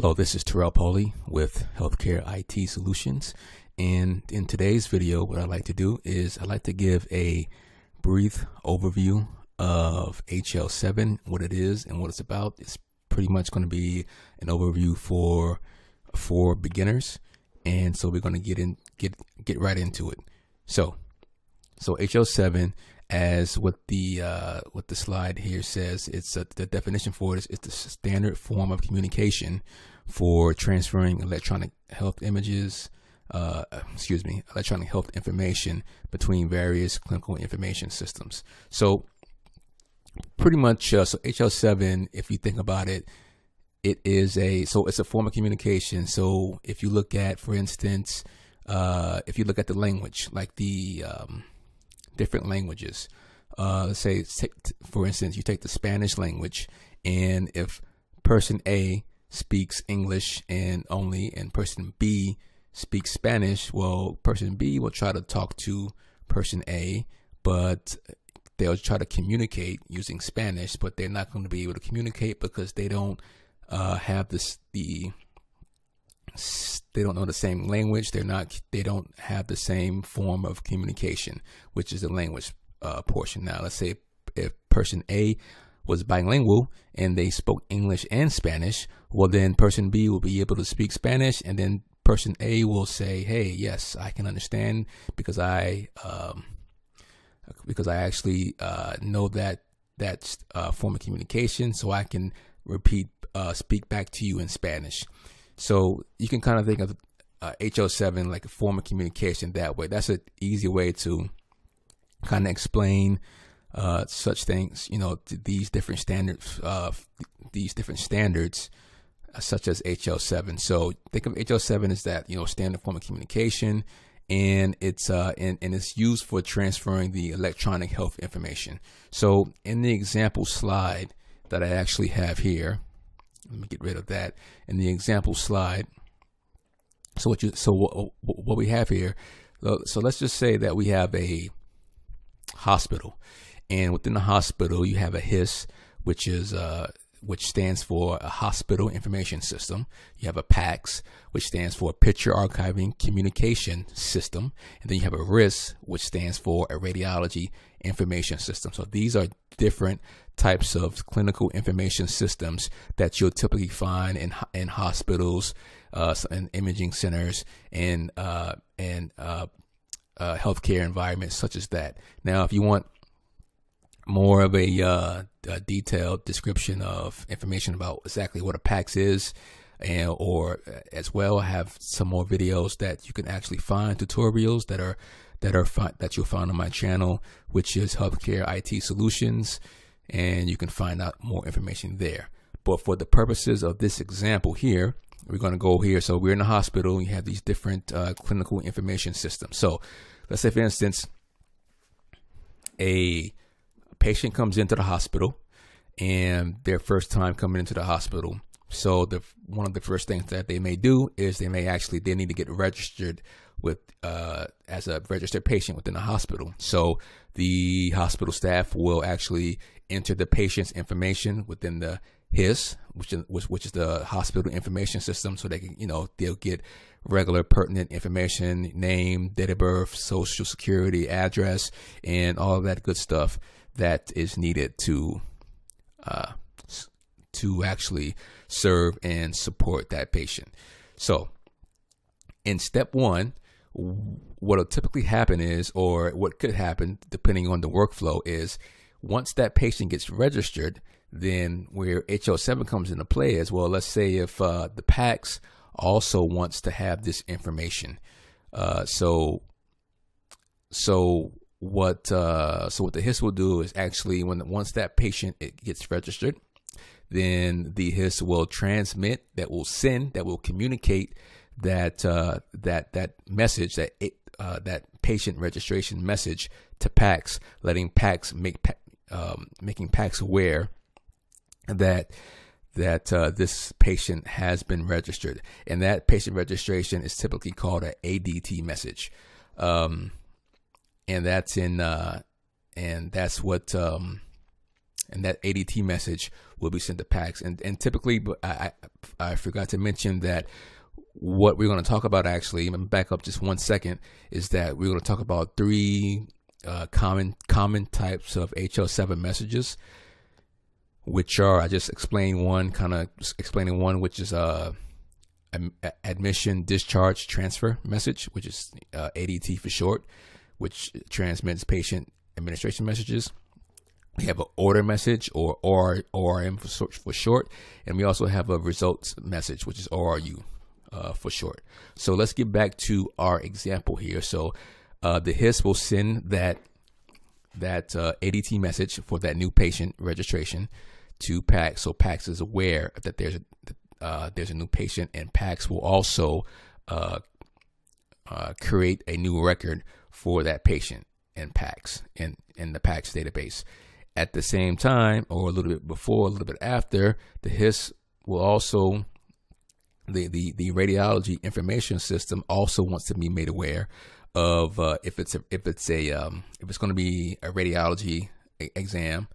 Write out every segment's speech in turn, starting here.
Hello, this is Terrell Poley with Healthcare IT Solutions. And in today's video, what I'd like to do is I'd like to give a brief overview of HL7, what it is and what it's about. It's pretty much going to be an overview for for beginners. And so we're going to get in get get right into it. So so HL7 as what the uh, what the slide here says. It's uh, the definition for it is it's the standard form of communication for transferring electronic health images. Uh, excuse me, electronic health information between various clinical information systems. So, pretty much, uh, so HL7, if you think about it, it is a so it's a form of communication. So, if you look at, for instance, uh, if you look at the language, like the um, different languages. Uh, let's say, for instance, you take the Spanish language, and if person A speaks English and only, and person B speaks Spanish, well, person B will try to talk to person A, but they'll try to communicate using Spanish, but they're not going to be able to communicate because they don't uh, have this the they don't know the same language. They're not. They don't have the same form of communication, which is the language uh, portion. Now, let's say if person A was bilingual and they spoke English and Spanish, well, then person B will be able to speak Spanish, and then person A will say, "Hey, yes, I can understand because I um, because I actually uh, know that that uh, form of communication, so I can repeat uh, speak back to you in Spanish." So you can kind of think of uh, HL7 like a form of communication that way. That's an easy way to kind of explain uh, such things. You know, these different standards, uh, these different standards, uh, such as HL7. So think of HL7 as that you know standard form of communication, and it's uh and, and it's used for transferring the electronic health information. So in the example slide that I actually have here, let me get rid of that in the example slide. So what you so what, what we have here, so let's just say that we have a hospital, and within the hospital you have a HIS, which is uh which stands for a hospital information system. You have a PACS, which stands for picture archiving communication system. And then you have a RIS, which stands for a radiology information system. So these are different types of clinical information systems that you'll typically find in in hospitals, uh, and imaging centers, and uh, and uh, uh, healthcare environments such as that. Now, if you want more of a, uh, a, detailed description of information about exactly what a PACS is, and or as well, have some more videos that you can actually find tutorials that are that are that you'll find on my channel, which is Healthcare IT Solutions, and you can find out more information there. But for the purposes of this example here, we're going to go here. So we're in a hospital. You have these different uh, clinical information systems. So let's say, for instance, a patient comes into the hospital and their first time coming into the hospital. So the one of the first things that they may do is they may actually they need to get registered with uh, as a registered patient within the hospital. So the hospital staff will actually enter the patient's information within the HIS, which is which, which is the hospital information system, so they can you know they'll get regular pertinent information, name, date of birth, social security, address, and all that good stuff that is needed to uh, to actually serve and support that patient. So, in step one, what will typically happen is, or what could happen depending on the workflow, is once that patient gets registered, then where HL7 comes into play as well. Let's say if uh, the PACS also wants to have this information. Uh, so, so what uh, so what the HIS will do is actually when once that patient it gets registered, then the HIS will transmit, that will send, that will communicate that uh, that that message that it, uh, that patient registration message to PACS, letting PACS make um, making PACS aware that that uh, this patient has been registered, and that patient registration is typically called an ADT message. Um, and that's in uh, and that's what um, and that ADT message will be sent to PACS. And and typically, but I I, forgot to mention that what we're going to talk about actually, back up just one second, is that we're going to talk about three uh, common common types of HL7 messages, which are I just explained one, kind of explaining one, which is uh, a admission discharge transfer message, which is uh, ADT for short, which transmits patient administration messages. We have an order message or OR, ORM for, for short, and we also have a results message, which is ORU uh, for short. So let's get back to our example here. So uh, the HIS will send that that uh, ADT message for that new patient registration to PACS. So PACS is aware that there's a uh, there's a new patient, and PACS will also uh, uh, create a new record for that patient in PACS in in the PACS database. At the same time, or a little bit before, a little bit after, the HIS will also the, the, the radiology information system also wants to be made aware of uh, if it's a, if it's a um, if it's going to be a radiology exam,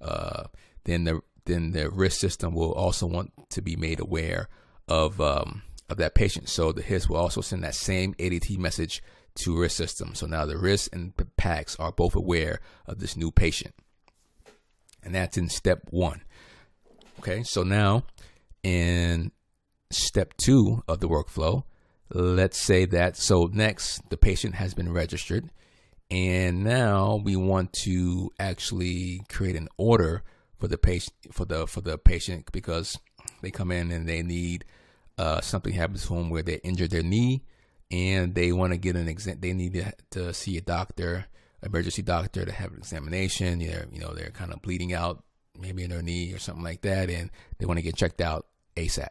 uh, then the then the RIS system will also want to be made aware of um, of that patient. So the HIS will also send that same ADT message to RIS system. So now the RIS and PACS are both aware of this new patient, and that's in step one. Okay, so now in step two of the workflow, let's say that so next the patient has been registered and now we want to actually create an order for the patient for the for the patient because they come in and they need uh, something happens to them where they injured their knee and they want to get an exam they need to, to see a doctor emergency doctor to have an examination. They're you know they're kind of bleeding out maybe in their knee or something like that and they want to get checked out asap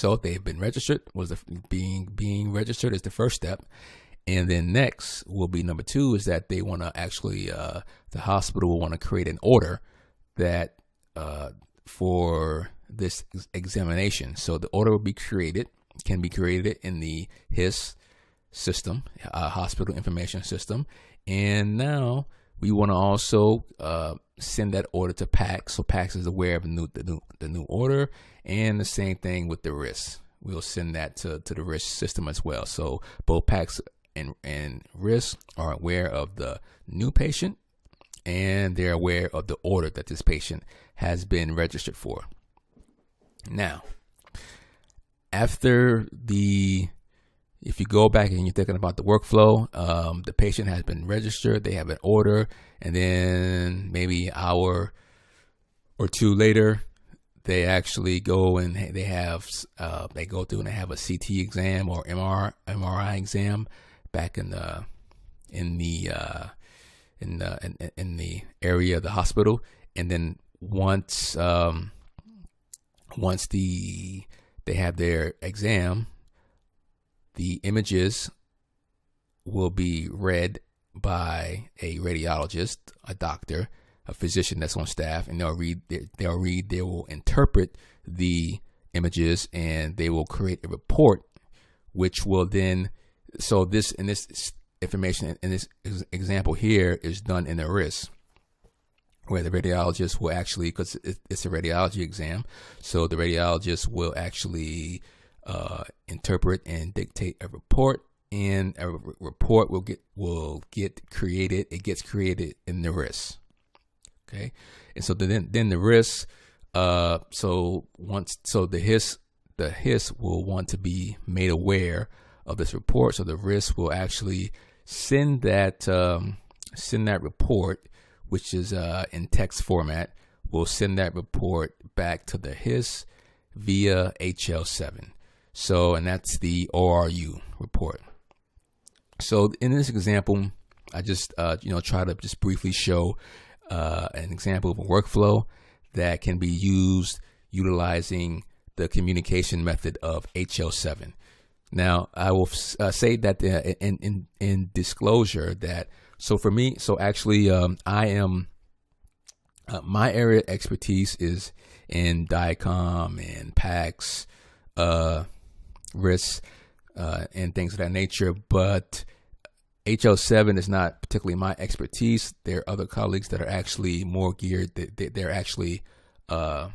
so they've been registered was the, being being registered is the first step, and then next will be number two is that they want to actually uh, the hospital will want to create an order that uh, for this examination. So the order will be created can be created in the HIS system, uh, hospital information system, and now we want to also uh, send that order to PACS, so PACS is aware of the new, the new the new order, and the same thing with the RIS. We'll send that to, to the RIS system as well. So both PACS and and RIS are aware of the new patient, and they're aware of the order that this patient has been registered for. Now, after the if you go back and you're thinking about the workflow, um, the patient has been registered, they have an order, and then maybe an hour or two later, they actually go and they have uh, they go through and they have a CT exam or MR, MRI exam back in the in the uh, in the in, in, the area of the hospital, and then once um, once the they have their exam the images will be read by a radiologist, a doctor, a physician that's on staff, and they'll read. They'll read. They will interpret the images, and they will create a report, which will then. So this and this information in this example here is done in a RIS, where the radiologist will actually, because it's a radiology exam, so the radiologist will actually uh, interpret and dictate a report, and a re- report will get will get created. It gets created in the RIS. Okay, and so then then the RIS. Uh, so once so the HIS the HIS will want to be made aware of this report. So the RIS will actually send that um, send that report, which is uh, in text format. Will send that report back to the HIS via HL7. So, and that's the ORU report. So, in this example, I just uh, you know try to just briefly show uh, an example of a workflow that can be used utilizing the communication method of HL7. Now, I will uh, say that in, in in disclosure that so for me, so actually, um, I am uh, my area of expertise is in DICOM and PACS, uh, risks uh, and things of that nature. But HL7 is not particularly my expertise. There are other colleagues that are actually more geared. They're actually, uh,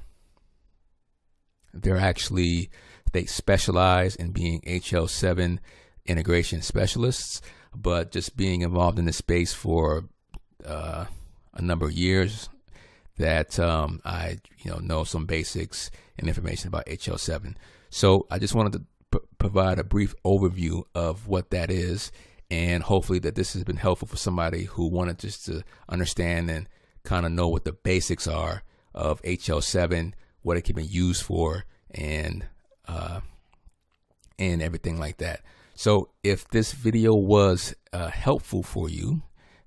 they're actually, they specialize in being HL7 integration specialists. But just being involved in this space for uh, a number of years, that um, I you know know some basics and information about HL7. So I just wanted to provide a brief overview of what that is and hopefully that this has been helpful for somebody who wanted just to understand and kind of know what the basics are of HL7, what it can be used for, and uh, and everything like that. So if this video was uh, helpful for you,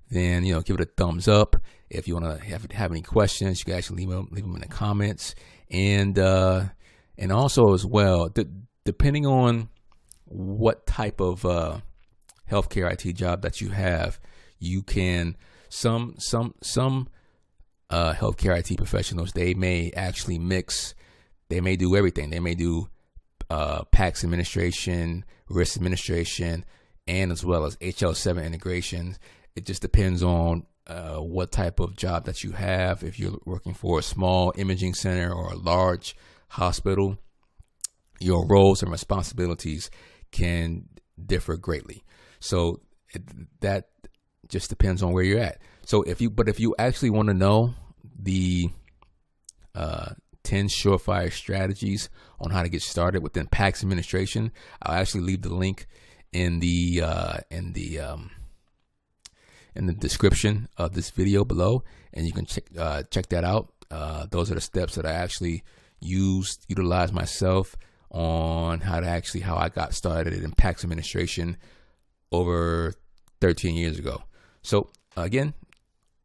then you know give it a thumbs up. If you want to have have any questions, you can actually leave them leave them in the comments, and uh, and also as well, d- depending on what type of uh, healthcare IT job that you have, you can some some some uh, healthcare IT professionals they may actually mix. They may do everything. They may do uh, PACS administration, RIS administration, and as well as HL7 integration. It just depends on uh, what type of job that you have. If you're working for a small imaging center or a large hospital, your roles and responsibilities can differ greatly. So it, that just depends on where you're at. So if you, but if you actually want to know the uh, 10 surefire strategies on how to get started within PACS administration, I'll actually leave the link in the uh, in the um, in the description of this video below, and you can check uh, check that out. Uh, those are the steps that I actually used, utilized myself on how to actually how I got started in PACS administration over 13 years ago. So again,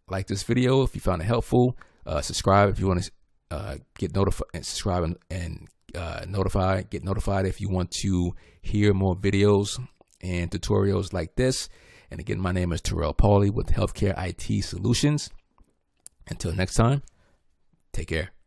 like this video if you found it helpful. Uh, subscribe if you want to uh, get notified and subscribe and, and uh, notify get notified if you want to hear more videos and tutorials like this. And again, my name is Terrell Pauly with Healthcare IT Solutions. Until next time, take care.